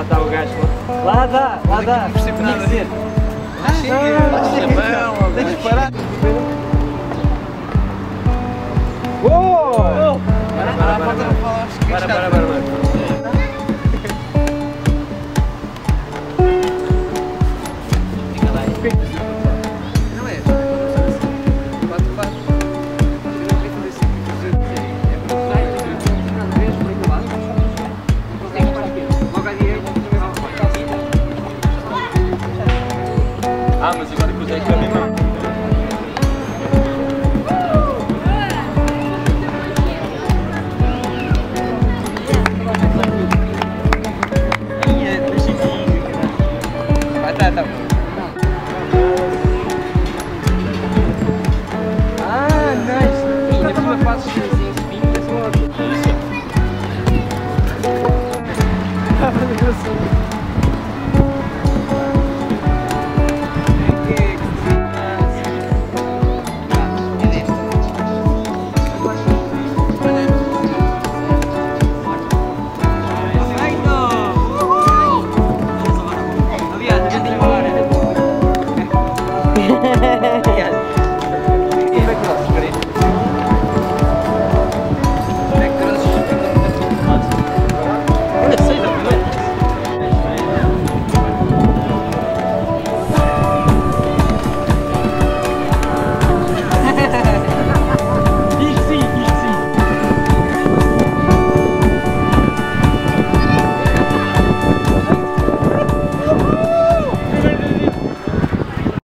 está o gajo. Lá dá, lá dá. Não percebo Tinha nada. que ser. Ah, chega! Tens de parar! Uou! Para, para, Para, para, para, para. I'm as a good as I yeah.